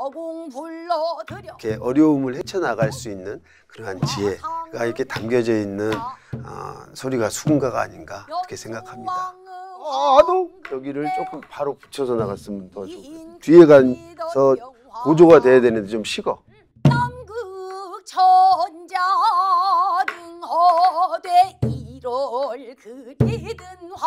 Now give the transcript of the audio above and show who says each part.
Speaker 1: 아공 불러드려
Speaker 2: 이렇게 어려움을 헤쳐나갈 수 있는 그러한 지혜가 이렇게 담겨져 있는 어, 소리가 수군가가 아닌가 그렇게 생각합니다. 아도 여기를 조금 바로 붙여서 나갔으면 더 좋고 뒤에 가서 고조가 돼야 되는데 좀 식어.
Speaker 1: 남극 천자 등허대 일월 그리든 화